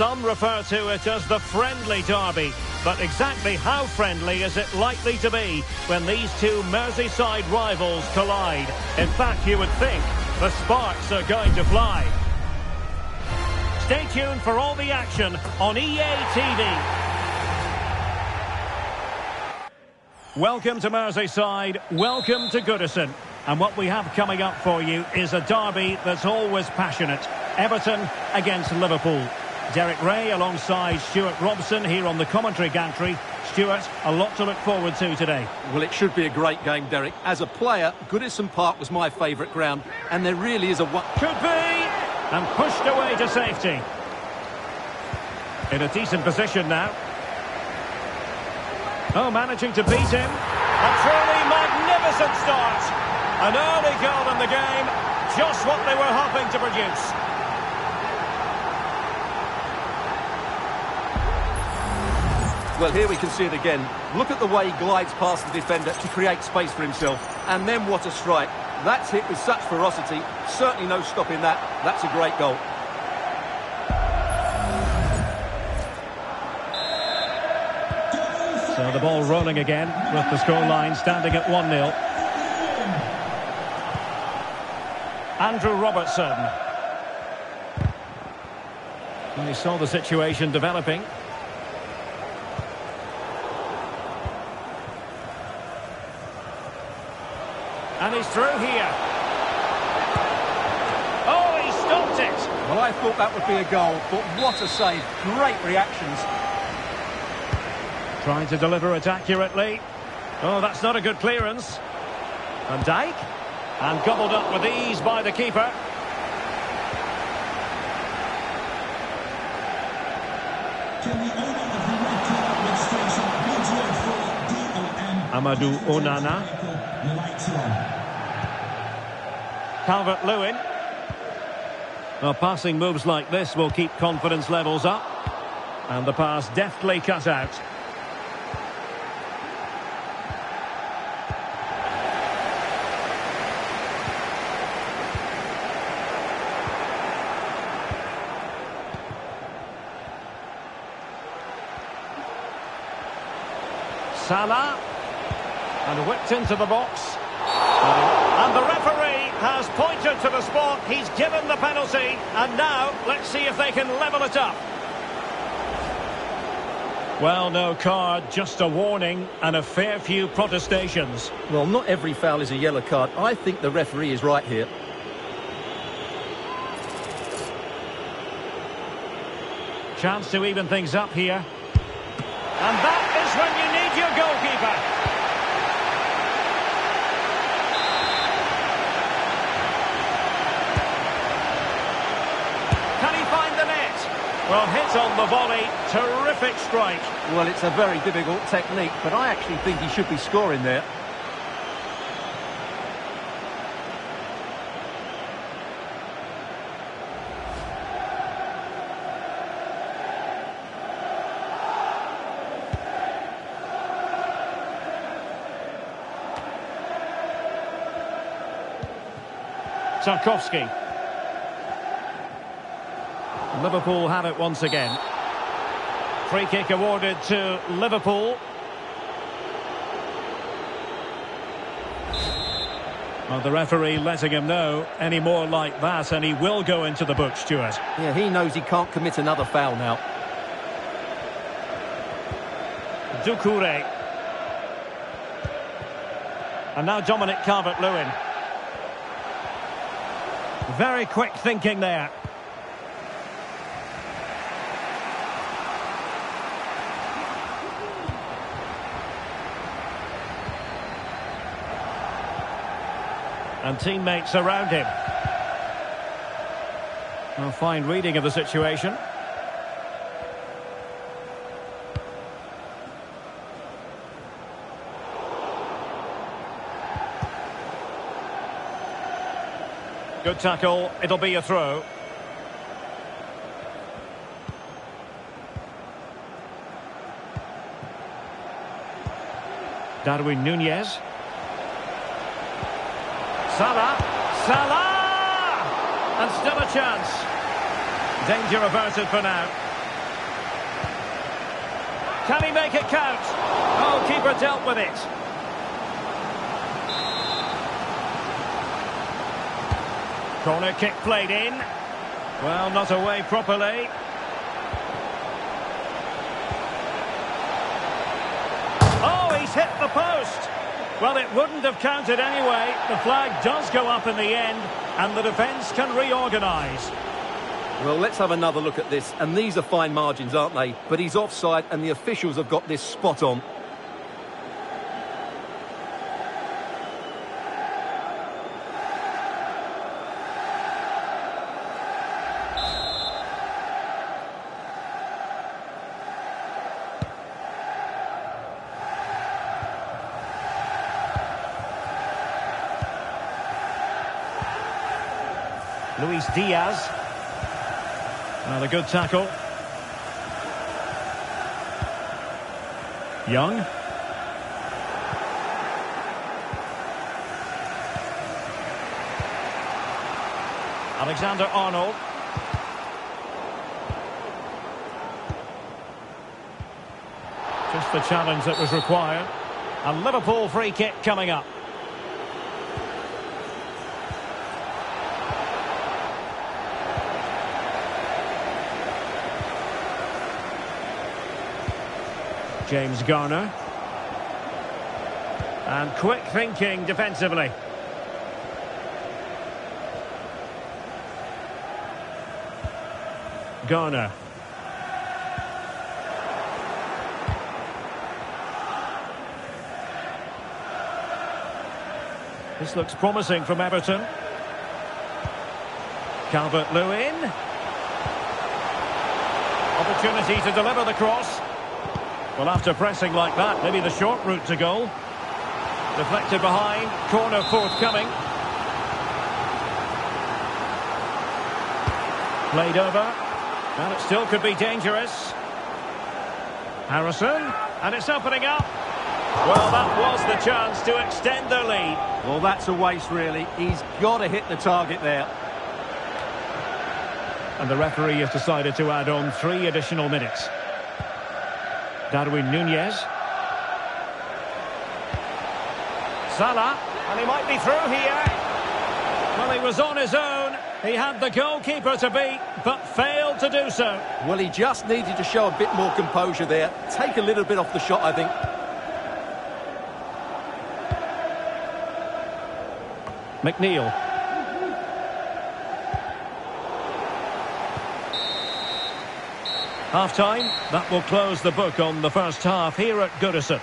some refer to it as the friendly derby. But exactly how friendly is it likely to be when these two Merseyside rivals collide? In fact, you would think the sparks are going to fly. Stay tuned for all the action on EA TV. Welcome to Merseyside, welcome to Goodison. And what we have coming up for you is a derby that's always passionate. Everton against Liverpool. Derek Ray alongside Stuart Robson here on the commentary gantry. Stuart, a lot to look forward to today. Well, it should be a great game, Derek. As a player, Goodison Park was my favourite ground, and there really is a... Could be! And pushed away to safety. In a decent position now. Oh, managing to beat him. A truly magnificent start. An early goal in the game. Just what they were hoping to produce. Well, here we can see it again. Look at the way he glides past the defender to create space for himself. And then what a strike. That's hit with such ferocity. Certainly no stopping that. That's a great goal. So the ball rolling again with the scoreline standing at 1-0. Andrew Robertson. And he saw the situation developing. And he's through here. Oh, he stopped it. Well, I thought that would be a goal, but what a save. Great reactions. Trying to deliver it accurately. Oh, that's not a good clearance. Van Dijk. And gobbled up with ease by the keeper. Amadou Onana. Calvert-Lewin. Well, passing moves like this will keep confidence levels up. And the pass deftly cut out. Salah. And whipped into the box. And the referee has pointed to the spot. He's given the penalty. And now, let's see if they can level it up. Well, no card, just a warning and a fair few protestations. Well, not every foul is a yellow card. I think the referee is right here. Chance to even things up here. And that is when you need your goalkeeper. Can he find the net? Well, hit on the volley. Terrific strike. Well, it's a very difficult technique, but I actually think he should be scoring there. Tarkowski. Liverpool have it once again. Free kick awarded to Liverpool. Well, the referee letting him know any more like that and he will go into the book, Stuart. Yeah, he knows he can't commit another foul now. Doucouré. And now Dominic Calvert-Lewin. Very quick thinking there. And teammates around him. A fine reading of the situation. Good tackle. It'll be a throw. Darwin Nunez. Salah. Salah! And still a chance. Danger averted for now. Can he make it count? Oh, keeper dealt with it. Corner kick played in. Well, not away properly. Oh, he's hit the post. Well, it wouldn't have counted anyway. The flag does go up in the end, and the defence can reorganise. Well, let's have another look at this. And these are fine margins, aren't they? But he's offside, and the officials have got this spot on. Luis Diaz. Another good tackle. Young. Alexander Arnold. Just the challenge that was required. A Liverpool free kick coming up. James Garner. And quick thinking defensively. Garner. This looks promising from Everton. Calvert-Lewin. Opportunity to deliver the cross. Well, after pressing like that, maybe the short route to goal. Deflected behind, corner forthcoming. Played over, and it still could be dangerous. Harrison, and it's opening up. Well, that was the chance to extend their lead. Well, that's a waste, really. He's got to hit the target there. And the referee has decided to add on three additional minutes. Darwin Nunez. Salah, and he might be through here. Well, he was on his own. He had the goalkeeper to beat, but failed to do so. Well, he just needed to show a bit more composure there. Take a little bit off the shot, I think. McNeil. Half-time, that will close the book on the first half here at Goodison.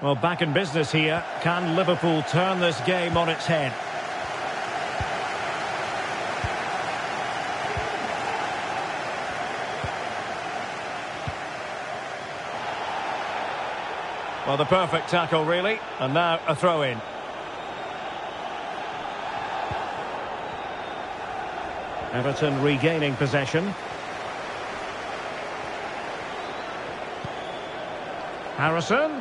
Well, back in business here. Can Liverpool turn this game on its head? Well, the perfect tackle, really. And now a throw-in. Everton regaining possession. Harrison.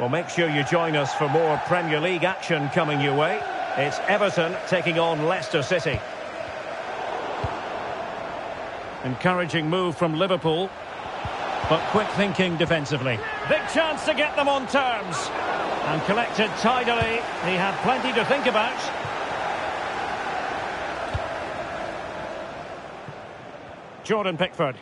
Well, make sure you join us for more Premier League action coming your way. It's Everton taking on Leicester City. Encouraging move from Liverpool, but quick thinking defensively. Big chance to get them on terms. And collected tidily. He had plenty to think about. Jordan Pickford.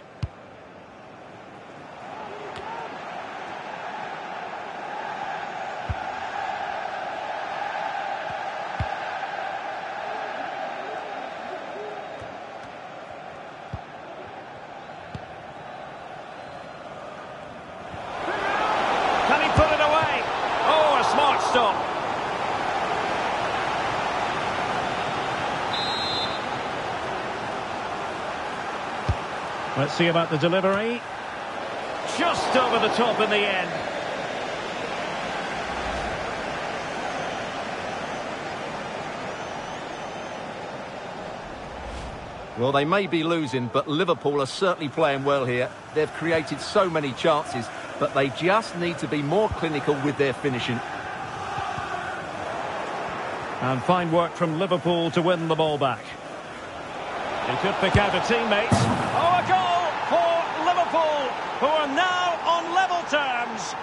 Can he put it away? Oh, a smart stop. Let's see about the delivery. Just over the top in the end. Well, they may be losing, but Liverpool are certainly playing well here. They've created so many chances, but they just need to be more clinical with their finishing. And fine work from Liverpool to win the ball back. He could pick out a teammate. Oh, a goal for Liverpool, who are now on level terms.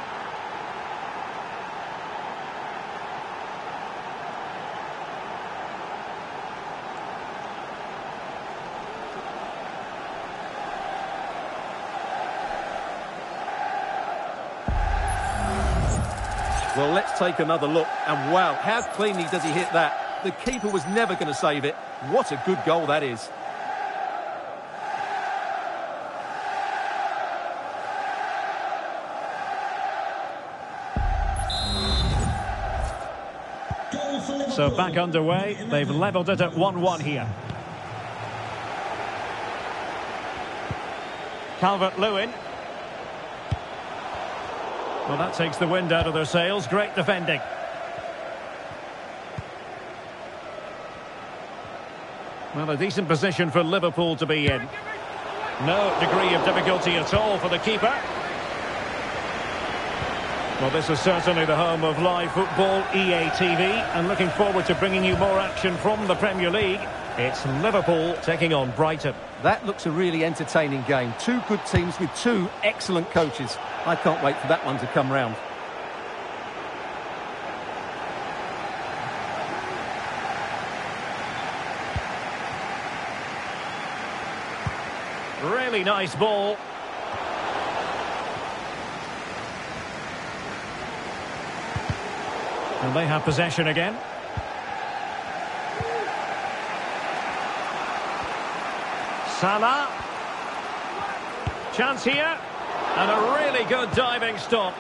Well, let's take another look. And wow, how cleanly does he hit that? The keeper was never going to save it. What a good goal that is. So back underway. They've levelled it at 1-1 here. Calvert-Lewin. Well, that takes the wind out of their sails. Great defending. Well, a decent position for Liverpool to be in. No degree of difficulty at all for the keeper. Well, this is certainly the home of live football, EA TV, and looking forward to bringing you more action from the Premier League. It's Liverpool taking on Brighton. That looks a really entertaining game. Two good teams with two excellent coaches. I can't wait for that one to come round. Really nice ball. And they have possession again. Salah. Chance here. And a really good diving stop.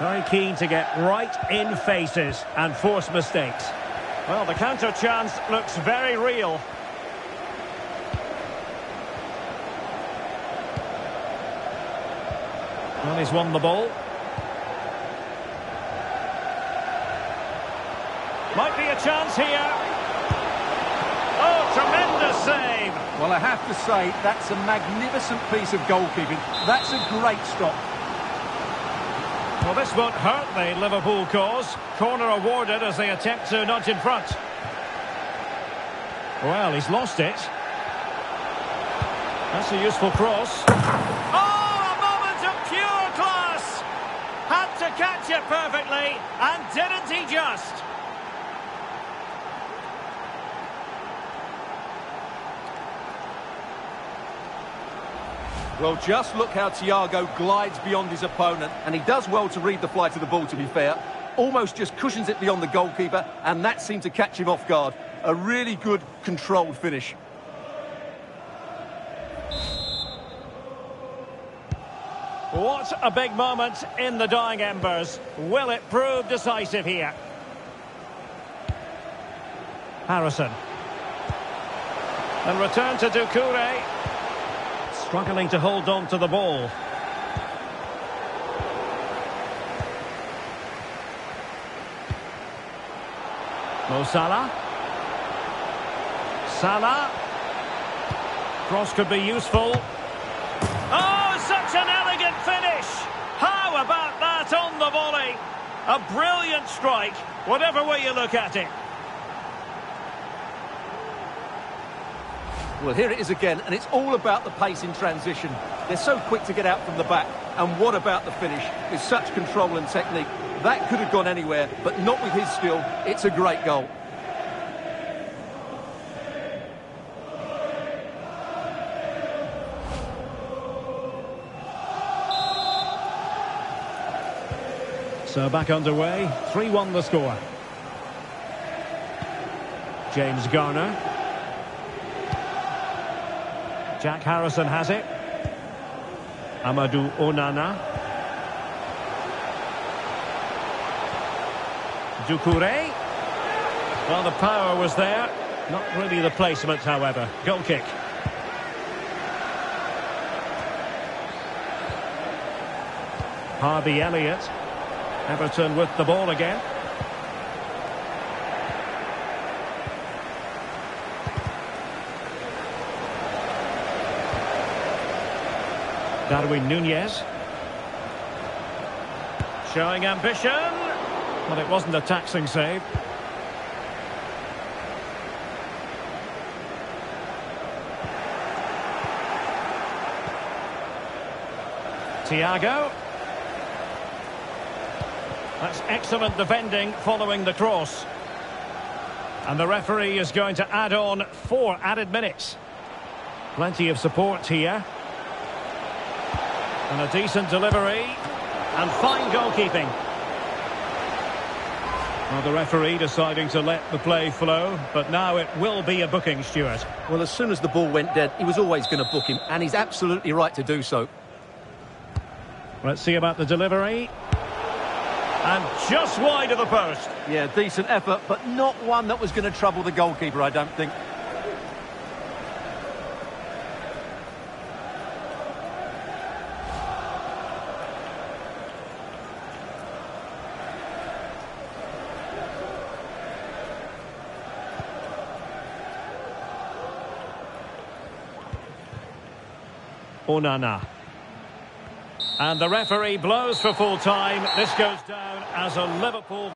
Very keen to get right in faces and force mistakes. Well, the counter chance looks very real. Well, he's won the ball. Might be a chance here. Oh, tremendous save. Well, I have to say, that's a magnificent piece of goalkeeping. That's a great stop. Well, this won't hurt the Liverpool cause. Corner awarded as they attempt to nudge in front. Well, he's lost it. That's a useful cross. Oh, a moment of pure class! Had to catch it perfectly, and didn't he just? Well, just look how Thiago glides beyond his opponent, and he does well to read the flight of the ball, to be fair. Almost just cushions it beyond the goalkeeper, and that seemed to catch him off guard. A really good, controlled finish. What a big moment in the dying embers. Will it prove decisive here? Harrison. And return to Doucouré. Struggling to hold on to the ball. Mo Salah. Salah. Cross could be useful. Oh, such an elegant finish! How about that on the volley? A brilliant strike, whatever way you look at it. Well, here it is again, and it's all about the pace in transition. They're so quick to get out from the back. And what about the finish? With such control and technique. That could have gone anywhere, but not with his skill. It's a great goal. So back underway, 3-1 the score. James Garner. Jack Harrison has it. Amadou Onana. Doucouré. Well, the power was there. Not really the placement, however. Goal kick. Harvey Elliott. Everton with the ball again. Darwin Nunez. Showing ambition. But it wasn't a taxing save. Thiago. That's excellent defending following the cross. And the referee is going to add on four added minutes. Plenty of support here. And a decent delivery. And fine goalkeeping. Well, the referee deciding to let the play flow, but now it will be a booking, Stuart. Well, as soon as the ball went dead, he was always going to book him, and he's absolutely right to do so. Let's see about the delivery. And just wide of the post. Yeah, decent effort, but not one that was going to trouble the goalkeeper, I don't think. Onana. And the referee blows for full time. This goes down as a Liverpool...